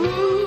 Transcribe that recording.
Ooh.